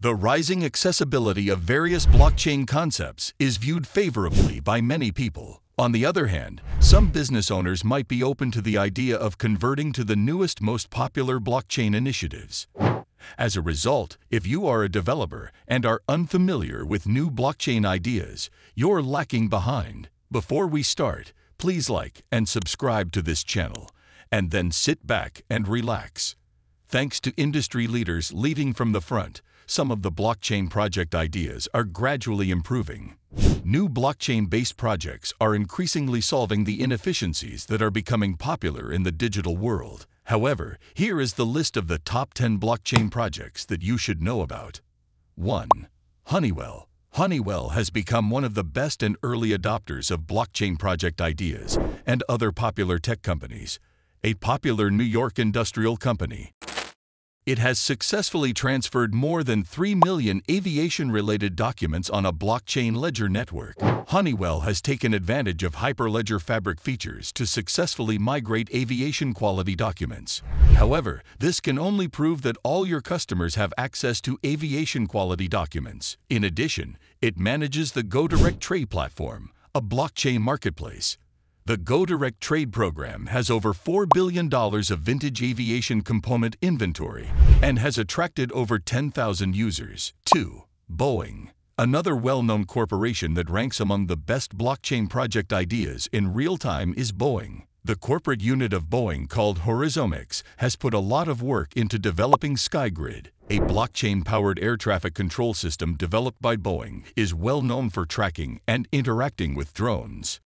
The rising accessibility of various blockchain concepts is viewed favorably by many people. On the other hand, some business owners might be open to the idea of converting to the newest, most popular blockchain initiatives. As a result, if you are a developer and are unfamiliar with new blockchain ideas, you're lacking behind. Before we start, please like and subscribe to this channel, and then sit back and relax. Thanks to industry leaders leading from the front, some of the blockchain project ideas are gradually improving. New blockchain-based projects are increasingly solving the inefficiencies that are becoming popular in the digital world. However, here is the list of the top 10 blockchain projects that you should know about. 1. Honeywell. Honeywell has become one of the best and early adopters of blockchain project ideas and other popular tech companies. A popular New York industrial company, it has successfully transferred more than 3 million aviation-related documents on a blockchain ledger network. Honeywell has taken advantage of Hyperledger Fabric features to successfully migrate aviation-quality documents. However, this can only prove that all your customers have access to aviation-quality documents. In addition, it manages the GoDirect Trade platform, a blockchain marketplace. The GoDirect Trade program has over $4 billion of vintage aviation component inventory and has attracted over 10,000 users. 2. Boeing. Another well-known corporation that ranks among the best blockchain project ideas in real time is Boeing. The corporate unit of Boeing called HorizonX has put a lot of work into developing SkyGrid. A blockchain-powered air traffic control system developed by Boeing is well known for tracking and interacting with drones.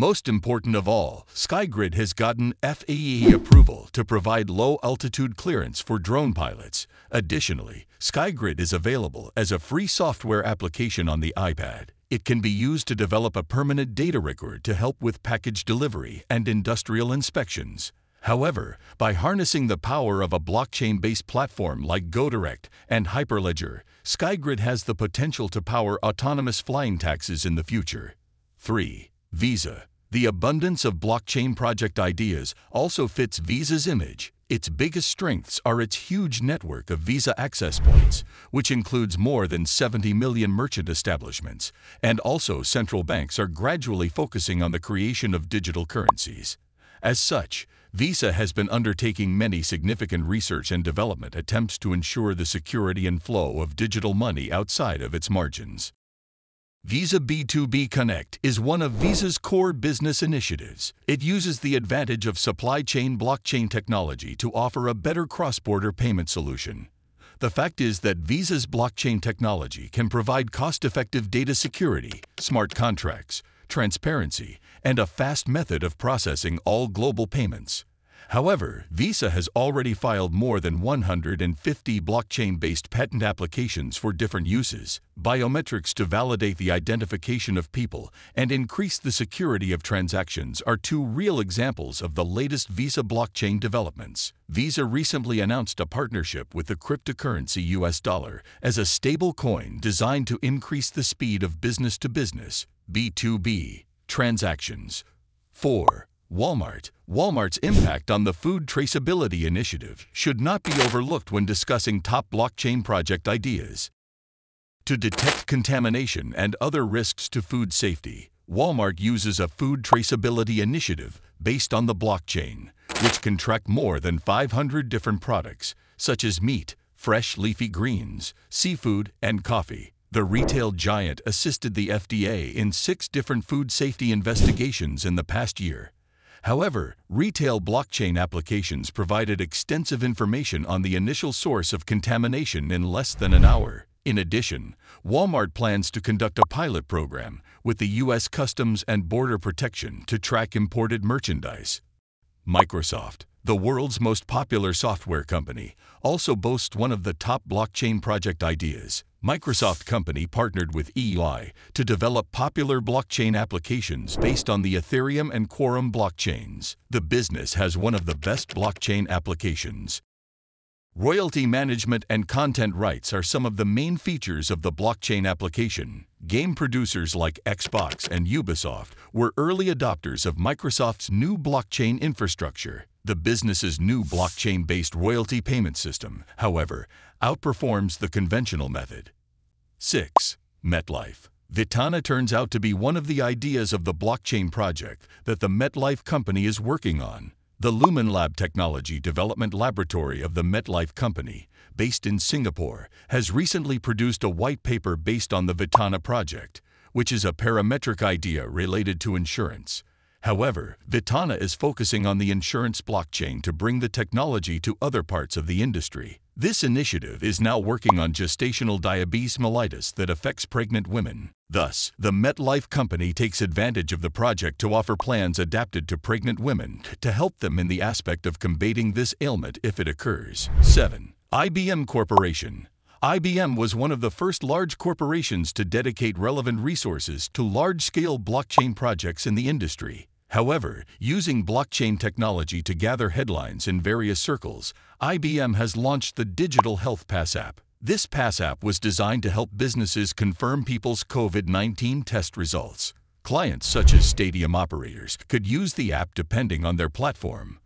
Most important of all, SkyGrid has gotten FAA approval to provide low-altitude clearance for drone pilots. Additionally, SkyGrid is available as a free software application on the iPad. It can be used to develop a permanent data record to help with package delivery and industrial inspections. However, by harnessing the power of a blockchain-based platform like GoDirect and Hyperledger, SkyGrid has the potential to power autonomous flying taxis in the future. 3. Visa. The abundance of blockchain project ideas also fits Visa's image. Its biggest strengths are its huge network of Visa access points, which includes more than 70 million merchant establishments, and also central banks are gradually focusing on the creation of digital currencies. As such, Visa has been undertaking many significant research and development attempts to ensure the security and flow of digital money outside of its margins. Visa B2B Connect is one of Visa's core business initiatives. It uses the advantage of supply chain blockchain technology to offer a better cross-border payment solution. The fact is that Visa's blockchain technology can provide cost-effective data security, smart contracts, transparency, and a fast method of processing all global payments. However, Visa has already filed more than 150 blockchain-based patent applications for different uses, biometrics to validate the identification of people and increase the security of transactions are two real examples of the latest Visa blockchain developments. Visa recently announced a partnership with the cryptocurrency US dollar as a stable coin designed to increase the speed of business-to-business, B2B, transactions. 4. Walmart. Walmart's impact on the food traceability initiative should not be overlooked when discussing top blockchain project ideas. To detect contamination and other risks to food safety, Walmart uses a food traceability initiative based on the blockchain, which can track more than 500 different products, such as meat, fresh leafy greens, seafood, and coffee. The retail giant assisted the FDA in six different food safety investigations in the past year. However, retail blockchain applications provided extensive information on the initial source of contamination in less than an hour. In addition, Walmart plans to conduct a pilot program with the U.S. Customs and Border Protection to track imported merchandise. Microsoft, the world's most popular software company, also boasts one of the top blockchain project ideas. Microsoft Company partnered with EY to develop popular blockchain applications based on the Ethereum and Quorum blockchains. The business has one of the best blockchain applications. Royalty management and content rights are some of the main features of the blockchain application. Game producers like Xbox and Ubisoft were early adopters of Microsoft's new blockchain infrastructure. The business's new blockchain-based royalty payment system, however, outperforms the conventional method. 6. MetLife Vitana turns out to be one of the ideas of the blockchain project that the MetLife company is working on. The Lumen Lab Technology Development Laboratory of the MetLife Company, based in Singapore, has recently produced a white paper based on the Vitana project, which is a parametric idea related to insurance. However, Vitana is focusing on the insurance blockchain to bring the technology to other parts of the industry. This initiative is now working on gestational diabetes mellitus that affects pregnant women. Thus, the MetLife company takes advantage of the project to offer plans adapted to pregnant women to help them in the aspect of combating this ailment if it occurs. 7. IBM Corporation IBM was one of the first large corporations to dedicate relevant resources to large-scale blockchain projects in the industry. However, using blockchain technology to gather headlines in various circles, IBM has launched the Digital Health Pass app. This Pass app was designed to help businesses confirm people's COVID-19 test results. Clients such as stadium operators could use the app depending on their platform.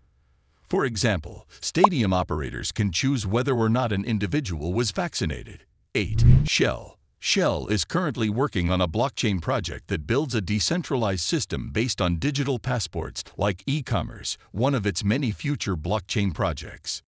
For example, stadium operators can choose whether or not an individual was vaccinated. 8. Shell Shell is currently working on a blockchain project that builds a decentralized system based on digital passports like e-commerce, one of its many future blockchain projects.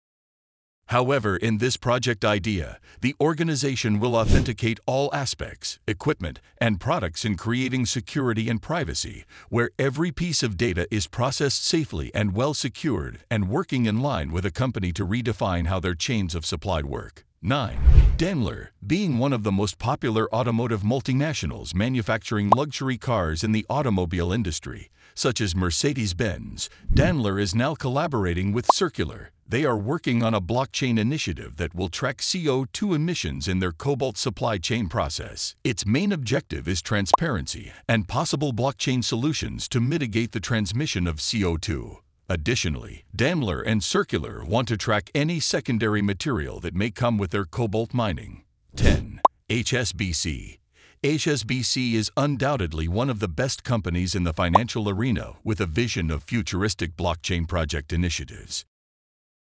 However, in this project idea, the organization will authenticate all aspects, equipment, and products in creating security and privacy, where every piece of data is processed safely and well secured and working in line with a company to redefine how their chains of supply work. 9. Daimler, being one of the most popular automotive multinationals manufacturing luxury cars in the automobile industry, such as Mercedes-Benz, Daimler is now collaborating with Circulor. They are working on a blockchain initiative that will track CO2 emissions in their cobalt supply chain process. Its main objective is transparency and possible blockchain solutions to mitigate the transmission of CO2. Additionally, Daimler and Circulor want to track any secondary material that may come with their cobalt mining. 10. HSBC HSBC is undoubtedly one of the best companies in the financial arena with a vision of futuristic blockchain project initiatives.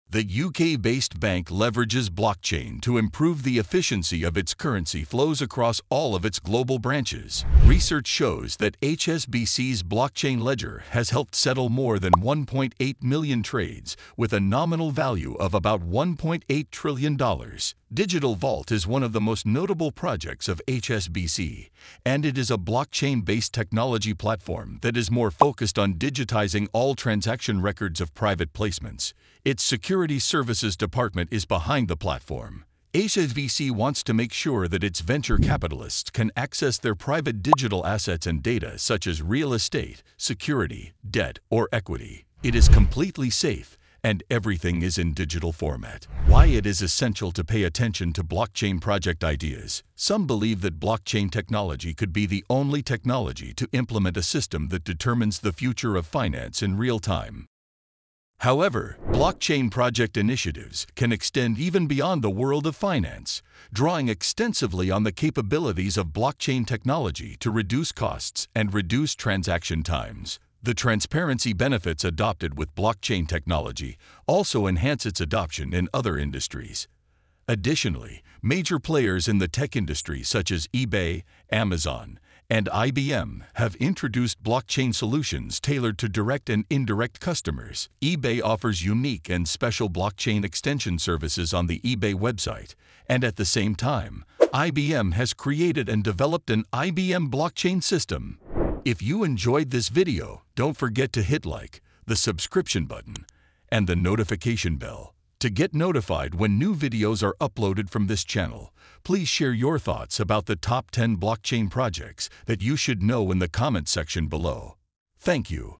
The UK-based bank leverages blockchain to improve the efficiency of its currency flows across all of its global branches. Research shows that HSBC's blockchain ledger has helped settle more than 1.8 million trades with a nominal value of about $1.8 trillion. Digital Vault is one of the most notable projects of HSBC, and it is a blockchain-based technology platform that is more focused on digitizing all transaction records of private placements. Its Security Services Department is behind the platform. HSBC wants to make sure that its venture capitalists can access their private digital assets and data such as real estate, security, debt, or equity. It is completely safe and everything is in digital format. Why it is essential to pay attention to blockchain project ideas. Some believe that blockchain technology could be the only technology to implement a system that determines the future of finance in real time. However, blockchain project initiatives can extend even beyond the world of finance, drawing extensively on the capabilities of blockchain technology to reduce costs and reduce transaction times. The transparency benefits adopted with blockchain technology also enhance its adoption in other industries. Additionally, major players in the tech industry such as eBay, Amazon, and IBM have introduced blockchain solutions tailored to direct and indirect customers. eBay offers unique and special blockchain extension services on the eBay website, and at the same time, IBM has created and developed an IBM blockchain system. If you enjoyed this video, don't forget to hit like, the subscription button, and the notification bell. To get notified when new videos are uploaded from this channel, please share your thoughts about the top 10 blockchain projects that you should know in the comment section below. Thank you.